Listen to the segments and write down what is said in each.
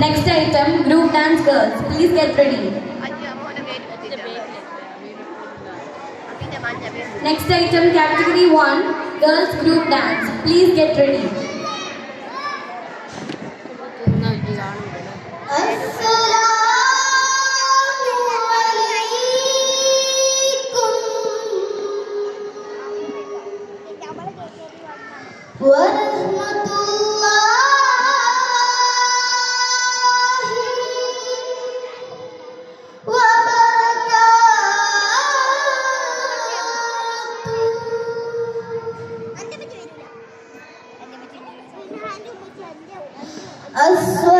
Next item, group dance girls. Please get ready. Next item, category 1, girls group dance. Please get ready. as suas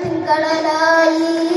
Sin cada lágrima.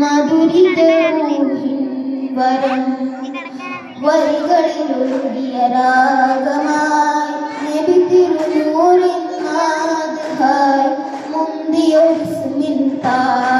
മധുരിതോഹിൻ വരം വരികളിലൊഴുകിയ രാഗമായി നബിതിരുനൂറിൻ നാഥായി മുന്തിയൊരു സ്മിതായി